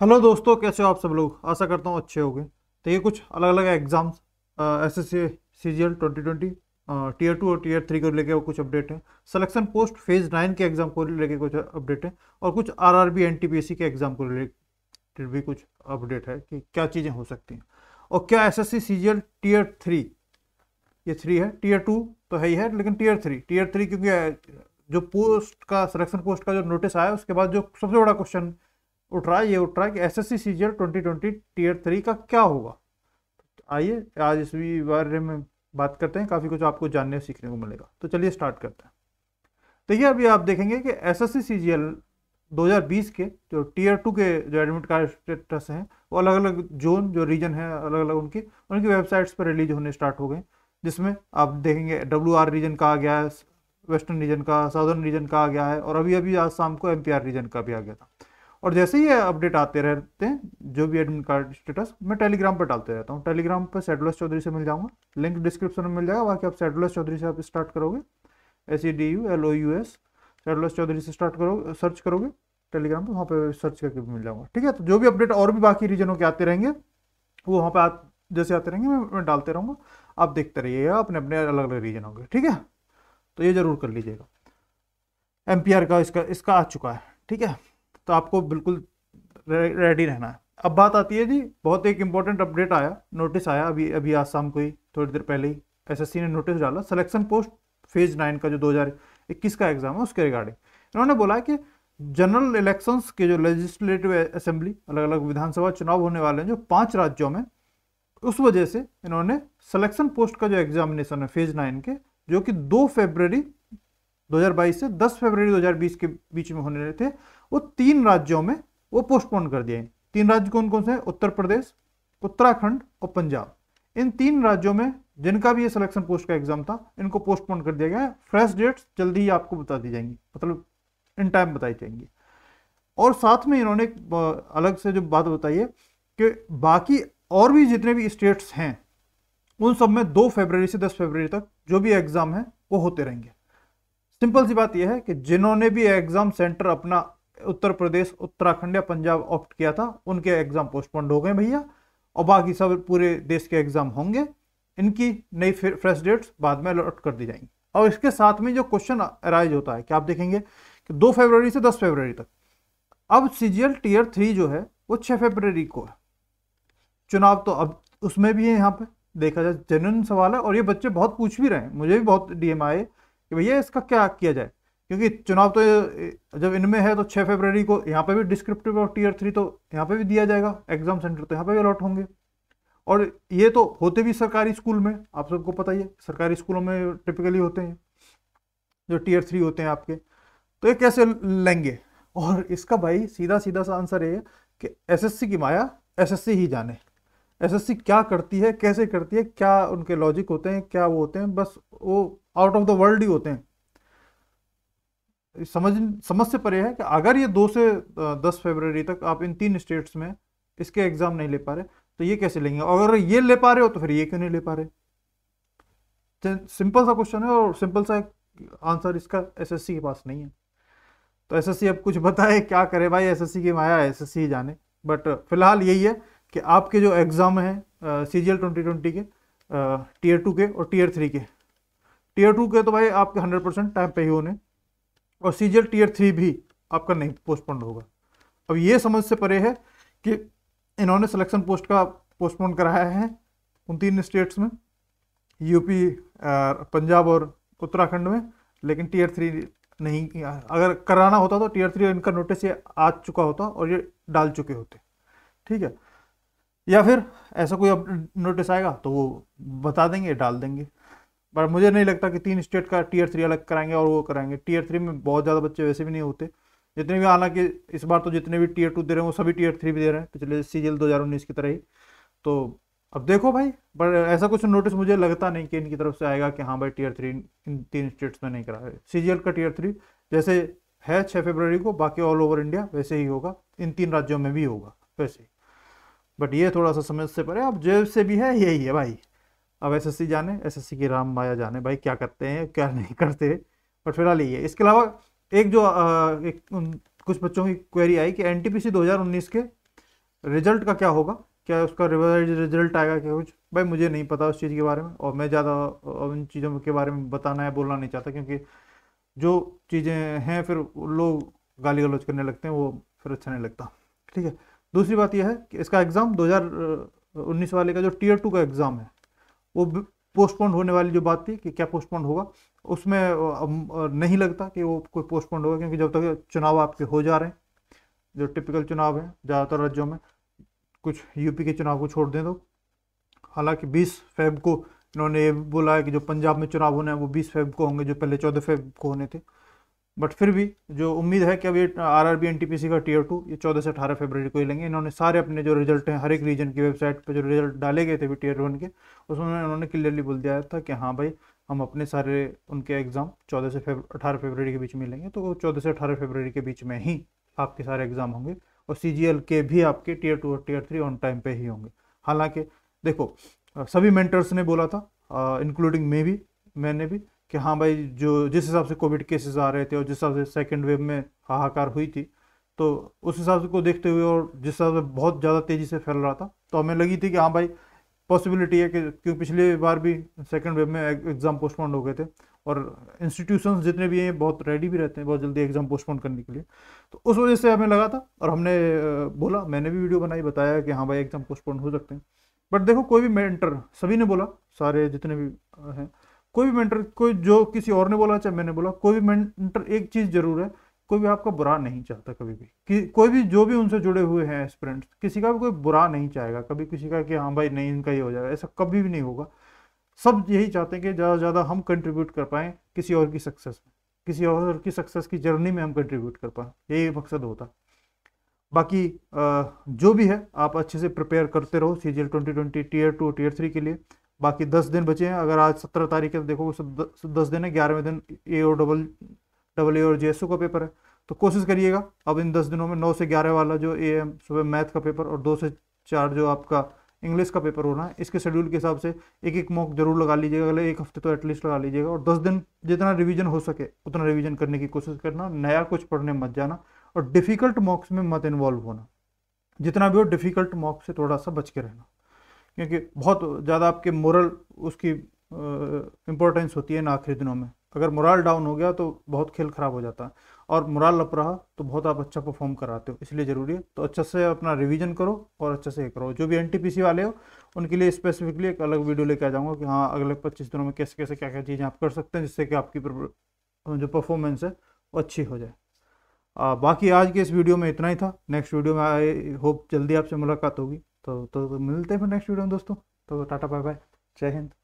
Hello दोस्तों, कैसे हो आप सब लोग? आशा करता हूँ अच्छे होंगे। तो ये कुछ अलग अलग exams S S C G L twenty twenty tier two और टीयर थ्री को लेके कुछ अपडेट है। सिलेक्शन पोस्ट फ़ेज़ नाइन के एग्ज़ाम को लेके कुछ अपडेट है और कुछ R R B N T P S C के एग्ज़ाम को रिलेटेड भी कुछ अपडेट है कि क्या चीज़ें हो सकती हैं। और क्या S S C tier three ये थ्री है? टीयर टू तो है ही है, लेकिन टीयर थ्री टीयर थ्री क्योंकि जो पोस्ट का सिलेक्शन पोस्ट का जो नोटिस आया, उसके बाद जो सबसे बड़ा क्वेश्चन उठ रहा है, ये उठ रहा है कि S S C C G L twenty twenty tier three का क्या होगा? आइए, आज इस बारे में बात करते हैं, काफ़ी कुछ आपको जानने सीखने को मिलेगा। तो चलिए स्टार्ट करते हैं। देखिए, अभी आप देखेंगे कि S S C C G L 2020 के जो टीयर टू के जो एडमिट कार्ड स्टेटस हैं, वो अलग अलग जोन जो रीजन है अलग अलग उनकी उनकी वेबसाइट्स पर रिलीज़ होने स्टार्ट हो गए, जिसमें आप देखेंगे डब्ल्यू आर रीजन का आ गया है वेस्टर्न रीजन का साउदर्न रीजन का आ गया है, और अभी अभी आज शाम को एम पी आर रीजन का भी आ गया था। और जैसे ही अपडेट आते रहते हैं जो भी एडमिट कार्ड स्टेटस मैं टेलीग्राम पर डालते रहता हूँ। टेलीग्राम पर सेडुलस चौधरी से मिल जाऊँगा। लिंक डिस्क्रिप्शन में मिल जाएगा। बाकी आप सेडुलस चौधरी से आप स्टार्ट करोगे। S E D U L O U S sedulous Chaudhary से स्टार्ट करोगे सर्च करोगे। टेलीग्राम पर वहाँ पर सर्च करके मिल जाऊँगा। ठीक है? तो जो भी अपडेट और भी बाकी रीजनों के आते रहेंगे वो वहाँ पर जैसे आते रहेंगे मैं, डालते रहूँगा। आप देखते रहिएगा अपने अपने अलग अलग रीजन होंगे ठीक है? तो ये ज़रूर कर लीजिएगा। एमपीआर का इसका इसका आ चुका है। ठीक है? तो आपको बिल्कुल रेडी रहना है। अब बात आती है जी, बहुत एक इंपॉर्टेंट अपडेट आया नोटिस आया अभी अभी आज शाम को ही, थोड़ी देर पहले ही एसएससी ने नोटिस डाला सिलेक्शन पोस्ट फ़ेज़ नाइन का जो 2021 का एग्ज़ाम है, उसके रिगार्डिंग इन्होंने बोला कि जनरल इलेक्शंस के जो लेजिस्लेटिव असेंबली अलग अलग विधानसभा चुनाव होने वाले हैं, जो पाँच राज्यों में, उस वजह से इन्होंने सिलेक्शन पोस्ट का जो एग्जामिनेशन है फ़ेज़ नाइन के, जो कि दो फेबररी 2022 से 10 फरवरी 2020 के बीच में होने रहे थे। वो तीन राज्यों में वो पोस्टपोन कर दिए तीन राज्य कौन कौन से हैं? उत्तर प्रदेश, उत्तराखंड और पंजाब। इन तीन राज्यों में जिनका भी ये सिलेक्शन पोस्ट का एग्ज़ाम था, इनको पोस्टपोन कर दिया गया है। फ्रेश डेट्स जल्दी ही आपको बता दी जाएँगी। मतलब इन टाइम बताई जाएँगी। और साथ में इन्होंने अलग से जो बात बताई है कि बाकी और भी जितने भी स्टेट्स हैं, उन सब में दो फरवरी से दस फरवरी तक जो भी एग्ज़ाम है, वो होते रहेंगे। सिंपल सी बात यह है कि जिन्होंने भी एग्ज़ाम सेंटर अपना उत्तर प्रदेश, उत्तराखंड या पंजाब ऑप्ट किया था, उनके एग्ज़ाम पोस्टपोन्ड हो गए भैया, और बाकी सब पूरे देश के एग्ज़ाम होंगे। इनकी नई फ्रेश डेट्स बाद में अलॉट कर दी जाएँगी। और इसके साथ में जो क्वेश्चन अराइज होता है कि आप देखेंगे कि दो फरवरी से दस फरवरी तक। अब सीजीएल टीयर थ्री जो है, वो छः फरवरी को है। चुनाव तो अब उसमें भी है यहाँ पे, देखा जाए जेन्यून सवाल है, और ये बच्चे बहुत पूछ भी रहे हैं। मुझे भी बहुत डीएम आए कि भैया इसका क्या किया जाए? क्योंकि चुनाव तो जब इनमें है तो छः फरवरी को यहाँ पे भी डिस्क्रिप्टिव और टीयर थ्री तो यहाँ पे भी दिया जाएगा एग्ज़ाम सेंटर तो यहाँ पे भी अलॉट होंगे। और ये तो होते भी सरकारी स्कूल में, आप सबको पता ही है, सरकारी स्कूलों में टिपिकली होते हैं, जो टीयर थ्री होते हैं आपके। तो ये कैसे लेंगे? और इसका भाई सीधा सीधा सा आंसर ये कि एसएससी की माया एसएससी ही जाने। एसएससी क्या करती है, कैसे करती है, क्या उनके लॉजिक होते हैं, क्या वो होते हैं, बस वो आउट ऑफ़ द वर्ल्ड ही होते हैं। समझ समझ से परे है कि अगर ये दो से दस फरवरी तक आप इन तीन स्टेट्स में इसके एग्ज़ाम नहीं ले पा रहे तो ये कैसे लेंगे? अगर ये ले पा रहे हो तो फिर ये क्यों नहीं ले पा रहे? सिंपल सा क्वेश्चन है और सिंपल सा आंसर इसका एसएससी के पास नहीं है। तो एसएससी अब कुछ बताए, क्या करे भाई? एसएससी की माया एसएससी जाने। बट, फ़िलहाल यही है कि आपके जो एग्ज़ाम हैं सी जी ट्वेंटी ट्वेंटी के टीयर टू के और टीयर थ्री के टीयर टू के तो भाई आपके हंड्रेड परसेंट टाइम पे ही होने। और सी जी टीयर थ्री भी आपका नहीं पोस्टपोन होगा। अब ये समझ से परे है कि इन्होंने सिलेक्शन पोस्ट का पोस्टपोन कराया है उन तीन स्टेट्स में यूपी पंजाब और उत्तराखंड में, लेकिन टीयर थ्री नहीं, अगर कराना होता तो टीयर थ्री इनका नोटिस ये आ चुका होता और ये डाल चुके होते। ठीक है? या फिर ऐसा कोई अब नोटिस आएगा तो वो बता देंगे, डाल देंगे। पर मुझे नहीं लगता कि तीन स्टेट का टीयर थ्री अलग कराएँगे और वो कराएँगे। टीयर थ्री में बहुत ज़्यादा बच्चे वैसे भी नहीं होते। जितने भी, हालाँकि इस बार तो जितने भी टीयर टू दे रहे हैं, वो सभी टीयर थ्री भी दे रहे हैं, पिछले सी जी दो हज़ार उन्नीस की तरह ही। तो अब देखो भाई बट ऐसा कुछ नोटिस मुझे लगता नहीं कि इनकी तरफ़ से आएगा कि हाँ भाई टीयर थ्री इन तीन स्टेट्स में नहीं करा रहे सीजीएल का टीयर थ्री जैसे है छः फरवरी को, बाकी ऑल ओवर इंडिया वैसे ही होगा। इन तीन राज्यों में भी होगा, वैसे ही। बट ये थोड़ा सा समझ से परे, अब जेब से भी है, यही है भाई। अब एसएससी जाने एसएससी की राम माया जाने भाई क्या करते हैं क्या नहीं करते बट फ़िलहाल है। इसके अलावा एक जो आ, एक कुछ बच्चों की क्वेरी आई कि एन टी 2019 के रिज़ल्ट का क्या होगा? क्या उसका रिवाइज रिज़ल्ट आएगा क्या कुछ? भाई मुझे नहीं पता उस चीज़ के बारे में और मैं ज़्यादा उन चीज़ों के बारे में बताना या बोलना नहीं चाहता क्योंकि जो चीज़ें हैं फिर लोग गाली गलौज करने लगते हैं वो फिर अच्छा नहीं लगता। ठीक है? दूसरी बात यह है कि इसका एग्ज़ाम 2019 वाले का जो टीयर टू का एग्ज़ाम है वो पोस्टपोन्ड होने वाली जो बात थी कि क्या पोस्टपोन्ड होगा, उसमें नहीं लगता कि वो कोई पोस्टपोन्ड होगा, क्योंकि जब तक चुनाव आपके हो जा रहे हैं, जो टिपिकल चुनाव है, ज़्यादातर राज्यों में, कुछ यूपी के चुनाव को छोड़ दें तो। हालाँकि 20 फेब को इन्होंने बोला है कि जो पंजाब में चुनाव होने हैं, वो 20 फेब को होंगे, जो पहले 14 फेब को होने थे। बट फिर भी जो उम्मीद है कि अब ये R R B N T P C का टीयर टू ये चौदह से अठारह फरवरी को ही लेंगे। इन्होंने सारे अपने जो रिज़ल्ट हैं, हर एक रीजन की वेबसाइट पर जो रिज़ल्ट डाले गए थे भी टीयर वन के, उसमें उन्होंने क्लियरली बोल दिया था कि हाँ भाई, हम अपने सारे उनके एग्ज़ाम चौदह से अठारह फरवरी के बीच में लेंगे। तो चौदह से अठारह फरवरी के बीच में ही आपके सारे एग्ज़ाम होंगे और सीजीएल के भी आपके टीयर टू और टीयर थ्री ऑन टाइम पे ही होंगे। हालाँकि देखो, सभी मेंटर्स ने बोला था इंक्लूडिंग मे भी, मैंने भी कि हाँ भाई, जो, जिस हिसाब से कोविड केसेस आ रहे थे और जिस हिसाब से सेकेंड वेव में हाहाकार हुई थी तो उस हिसाब से को देखते हुए और जिस हिसाब से बहुत ज़्यादा तेज़ी से फैल रहा था तो हमें लगी थी कि हाँ भाई पॉसिबिलिटी है कि क्योंकि पिछली बार भी सेकेंड वेव में एग्ज़ाम पोस्टपोन हो गए थे और इंस्टीट्यूशन जितने भी हैं बहुत रेडी भी रहते हैं बहुत जल्दी एग्ज़ाम पोस्टपोन करने के लिए। तो उस वजह से हमें लगा था और हमने बोला, मैंने भी वीडियो बनाई, बताया कि हाँ भाई एग्ज़ाम पोस्टपोन हो सकते हैं। बट देखो, कोई भी मेंटर सभी ने बोला, सारे जितने भी हैं कोई भी मेंटर कोई जो किसी और ने बोला, चाहे मैंने बोला, कोई भी मेंटर एक चीज़ ज़रूर है, कोई भी आपका बुरा नहीं चाहता कभी भी। कि कोई भी, जो भी उनसे जुड़े हुए हैं एस्पिरेंट्स किसी का भी कोई बुरा नहीं चाहेगा, कभी किसी का कि हाँ भाई नहीं, इनका ही हो जाएगा, ऐसा कभी भी नहीं होगा। सब यही चाहते हैं कि ज़्यादा से ज़्यादा हम कंट्रीब्यूट कर पाएँ किसी और की सक्सेस में, किसी और की सक्सेस की जर्नी में हम कंट्रीब्यूट कर पाएँ, यही मकसद होता। बाकी जो भी है, आप अच्छे से प्रिपेयर करते रहो C G L twenty twenty tier two tier three के लिए। बाकी दस दिन बचे हैं। अगर आज सत्रह तारीख है तो देखो दस दिन है, ग्यारहवें दिन ए और डबल डबल ए और जे का पेपर है। तो कोशिश करिएगा, अब इन दस दिनों में नौ से ग्यारह वाला जो ए एम सुबह मैथ का पेपर और दो से चार जो आपका इंग्लिश का पेपर होना है, इसके शेड्यूल के हिसाब से एक एक मॉक ज़रूर लगा लीजिएगा, अगले एक हफ़्ते तो एटलीस्ट लगा लीजिएगा। और दस दिन जितना रिवीजन हो सके, उतना रिवीजन करने की कोशिश करना, नया कुछ पढ़ने मत जाना और डिफ़िकल्ट मॉक्स में मत इन्वॉल्व होना। जितना भी हो डिफ़िकल्ट मॉक से थोड़ा सा बच के रहना। क्योंकि बहुत ज़्यादा आपके मोरल उसकी इम्पोर्टेंस होती है ना आखिरी दिनों में। अगर मोरल डाउन हो गया तो बहुत खेल ख़राब हो जाता है। और मोरल अप रहा तो बहुत आप अच्छा परफॉर्म कराते हो। इसलिए ज़रूरी है तो अच्छा से अपना रिवीजन करो और अच्छा से करो जो भी एनटीपीसी वाले हो उनके लिए स्पेसिफिकली एक अलग वीडियो लेके आ जाऊँगा कि हाँ अगले पच्चीस दिनों में कैसे कैसे क्या क्या चीज़ें आप कर सकते हैं जिससे कि आपकी जो परफॉर्मेंस है वो अच्छी हो जाए। आ, बाकी आज के इस वीडियो में इतना ही था। नेक्स्ट वीडियो में आई होप जल्दी आपसे मुलाकात होगी। तो तो, मिलते हैं फिर नेक्स्ट वीडियो में दोस्तों। तो टाटा बाय बाय। जय हिंद।